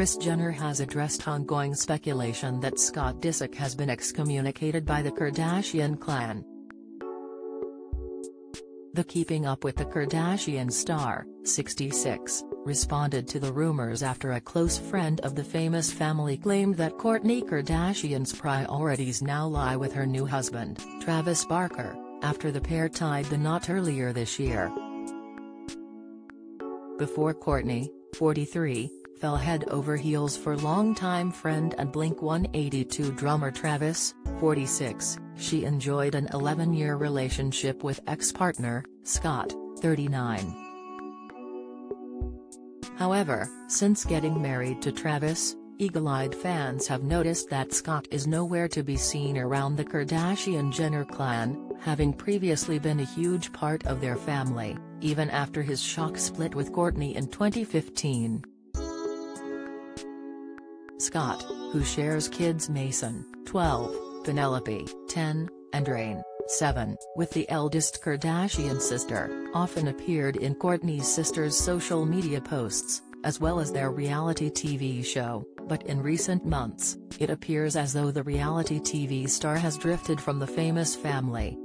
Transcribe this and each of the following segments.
Kris Jenner has addressed ongoing speculation that Scott Disick has been excommunicated by the Kardashian clan. The Keeping Up with the Kardashian star, 66, responded to the rumors after a close friend of the famous family claimed that Kourtney Kardashian's priorities now lie with her new husband, Travis Barker, after the pair tied the knot earlier this year. Before Kourtney, 43, fell head over heels for longtime friend and Blink-182 drummer Travis, 46, she enjoyed an 11-year relationship with ex-partner, Scott, 39. However, since getting married to Travis, eagle-eyed fans have noticed that Scott is nowhere to be seen around the Kardashian-Jenner clan, having previously been a huge part of their family, even after his shock split with Kourtney in 2015. Scott, who shares kids Mason, 12, Penelope, 10, and Rain, 7, with the eldest Kardashian sister, often appeared in Kourtney's sister's social media posts, as well as their reality TV show, but in recent months, it appears as though the reality TV star has drifted from the famous family.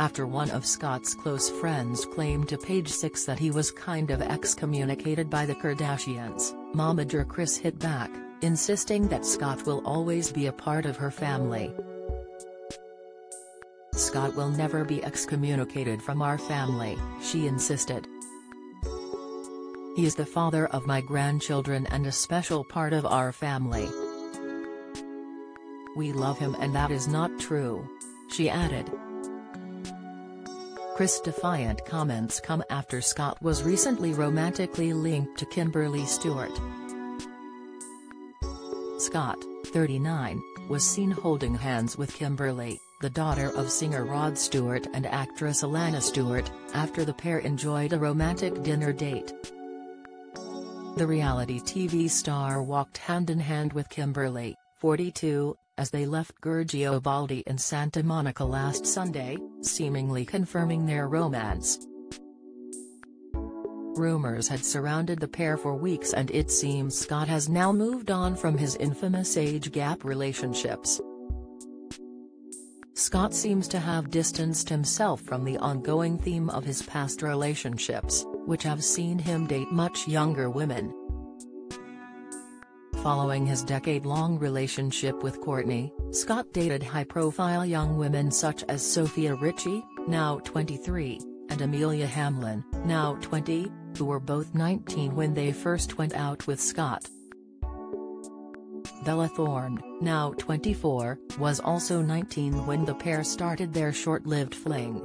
After one of Scott's close friends claimed to Page Six that he was kind of excommunicated by the Kardashians, momager Kris hit back, insisting that Scott will always be a part of her family. Scott will never be excommunicated from our family, she insisted. He is the father of my grandchildren and a special part of our family. We love him and that is not true. She added. Kris' defiant comments come after Scott was recently romantically linked to Kimberly Stewart. Scott, 39, was seen holding hands with Kimberly, the daughter of singer Rod Stewart and actress Alana Stewart, after the pair enjoyed a romantic dinner date. The reality TV star walked hand-in-hand with Kimberly, 42, as they left Giorgio Baldi in Santa Monica last Sunday, seemingly confirming their romance. Rumors had surrounded the pair for weeks and it seems Scott has now moved on from his infamous age gap relationships. Scott seems to have distanced himself from the ongoing theme of his past relationships, which have seen him date much younger women. Following his decade-long relationship with Kourtney, Scott dated high-profile young women such as Sofia Richie, now 23, and Amelia Hamlin, now 20, who were both 19 when they first went out with Scott. Bella Thorne, now 24, was also 19 when the pair started their short-lived fling.